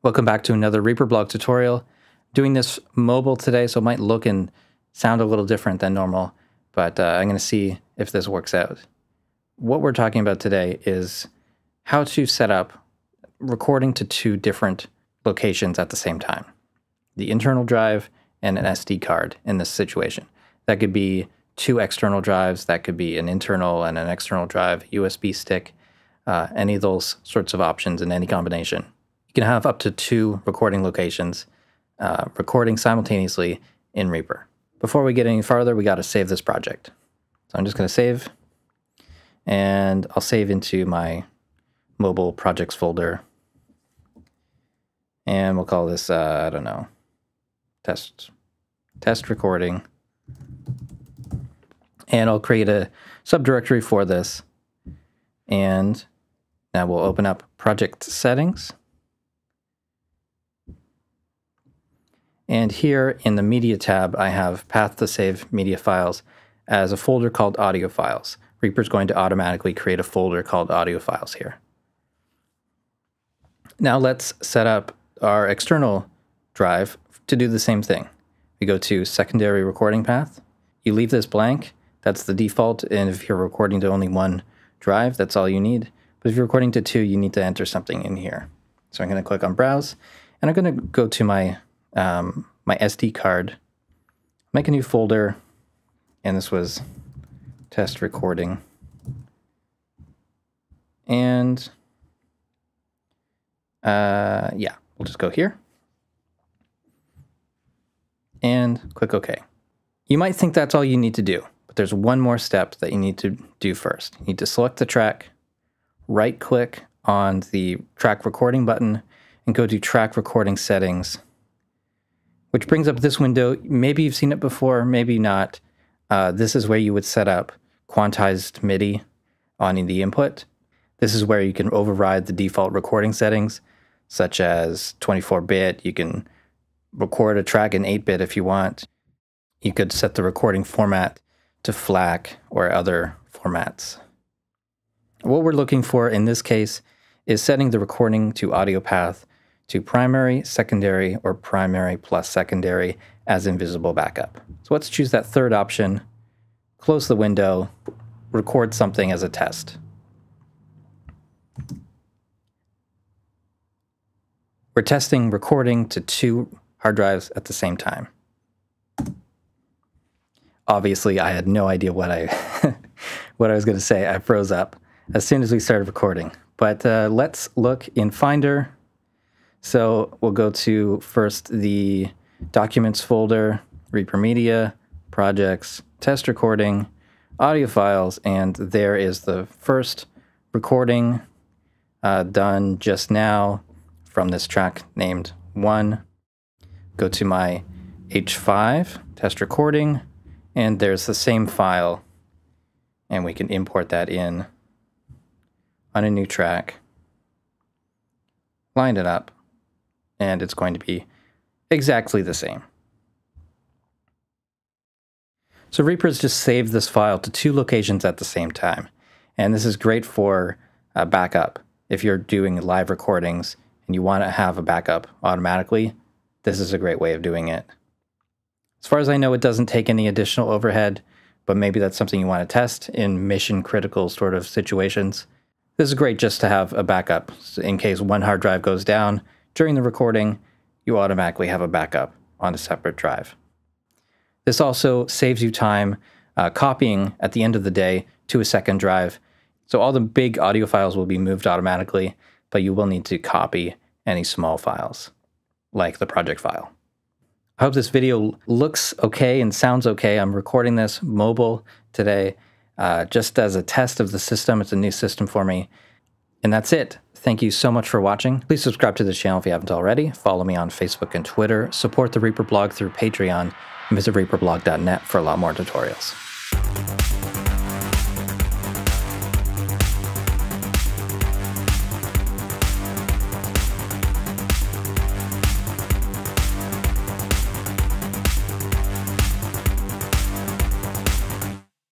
Welcome back to another Reaper blog tutorial. Doing this mobile today, so it might look and sound a little different than normal, but uh, I'm going to see if this works out. What we're talking about today is how to set up recording to two different locations at the same time. The internal drive and an SD card in this situation. That could be two external drives, that could be an internal and an external drive, USB stick, uh, any of those sorts of options in any combination. Can have up to two recording locations uh, recording simultaneously in Reaper. Before we get any farther, we got to save this project. So I'm just going to save, and I'll save into my mobile projects folder. And we'll call this, uh, I don't know, test, test recording. And I'll create a subdirectory for this. And now we'll open up project settings. And here in the media tab, I have path to save media files as a folder called audio files. Reaper's going to automatically create a folder called audio files here. Now let's set up our external drive to do the same thing. We go to secondary recording path. You leave this blank. That's the default. And if you're recording to only one drive, that's all you need. But if you're recording to two, you need to enter something in here. So I'm going to click on browse and I'm going to go to my um, my SD card, make a new folder, and this was test recording. And uh, yeah, we'll just go here and click OK. You might think that's all you need to do, but there's one more step that you need to do first. You need to select the track, right click on the track recording button, and go to track recording settings which brings up this window. Maybe you've seen it before, maybe not. Uh, this is where you would set up quantized MIDI on the input. This is where you can override the default recording settings, such as 24-bit. You can record a track in 8-bit if you want. You could set the recording format to FLAC or other formats. What we're looking for in this case is setting the recording to audio path to primary, secondary, or primary plus secondary as invisible backup. So let's choose that third option, close the window, record something as a test. We're testing recording to two hard drives at the same time. Obviously, I had no idea what I what I was going to say. I froze up as soon as we started recording. But uh, let's look in Finder so we'll go to first the documents folder, Reaper Media, projects, test recording, audio files, and there is the first recording uh, done just now from this track named one. Go to my H5 test recording, and there's the same file, and we can import that in on a new track, line it up, and it's going to be exactly the same. So Reaper's just saved this file to two locations at the same time. And this is great for a backup. If you're doing live recordings and you want to have a backup automatically, this is a great way of doing it. As far as I know, it doesn't take any additional overhead, but maybe that's something you want to test in mission critical sort of situations. This is great just to have a backup in case one hard drive goes down during the recording, you automatically have a backup on a separate drive. This also saves you time uh, copying at the end of the day to a second drive. So all the big audio files will be moved automatically, but you will need to copy any small files, like the project file. I hope this video looks okay and sounds okay. I'm recording this mobile today uh, just as a test of the system. It's a new system for me. And that's it. Thank you so much for watching. Please subscribe to this channel if you haven't already. Follow me on Facebook and Twitter. Support the Reaper blog through Patreon. And visit reaperblog.net for a lot more tutorials.